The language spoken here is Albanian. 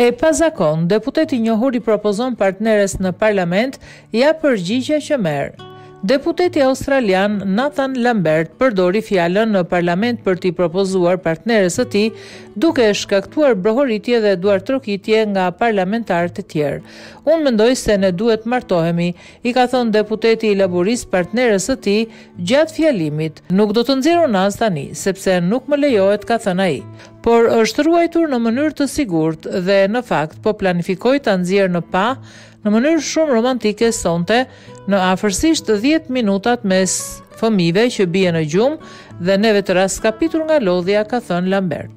E pazakontë, deputeti i njohur i propozon partneres në parlament, ja përgjigja që merr. Deputeti australian Nathan Lambert përdori fjalën në parlament për t'i propozuar partneres së tij, duke shkaktuar brohoritje dhe duartrokitje nga parlamentarët e tjerë. Unë mendoj se ne duhet martohemi, i ka thënë deputeti laburist partneres së tij, Gjatë fjalimit, Nuk do të nxjerr unazë tani, sepse nuk më lejohet, ka thënë ai. Por është ruajtur në mënyrë të sigurt dhe në fakt po planifikoj ta nxjerr në pah në mënyrë shumë romantike sonte në afërsisht dhjetë minutat mes fëmijëve që bien në gjumë dhe neve të rraskapitur nga lodhja, ka thënë Lambert.